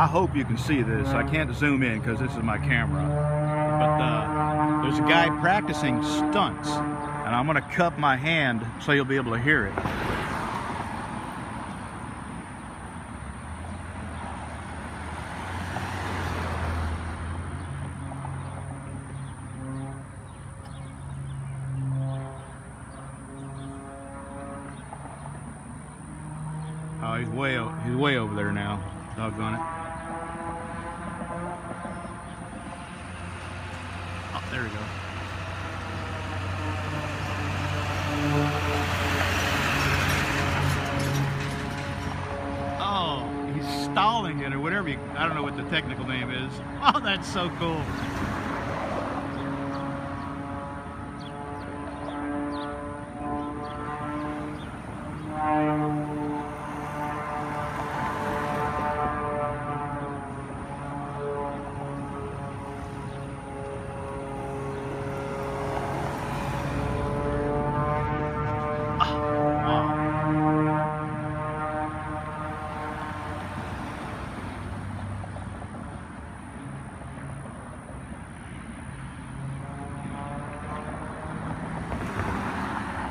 I hope you can see this. I can't zoom in because this is my camera. But uh, there's a guy practicing stunts, and I'm gonna cup my hand so you'll be able to hear it. Oh, he's way he's way over there now. Doggone it. There we go. Oh, he's stalling it or whatever. You, I don't know what the technical name is. Oh, that's so cool.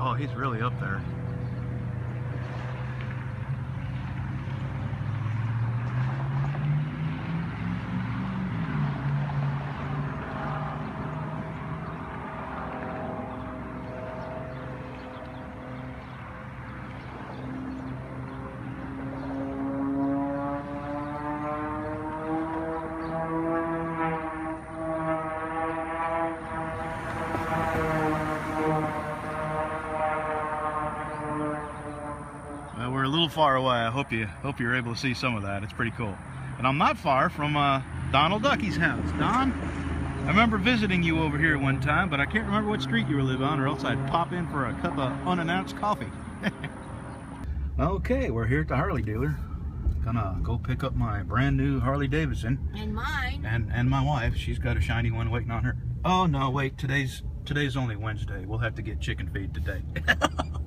Oh, he's really up there. Little far away. I hope you hope you're able to see some of that. It's pretty cool. And I'm not far from uh, Donald Ducky's house. Don, I remember visiting you over here one time, but I can't remember what street you were live on, or else I'd pop in for a cup of unannounced coffee. okay, we're here at the Harley dealer. Gonna go pick up my brand new Harley Davidson, And mine. and and my wife. She's got a shiny one waiting on her. Oh no, wait. Today's today's only Wednesday. We'll have to get chicken feed today.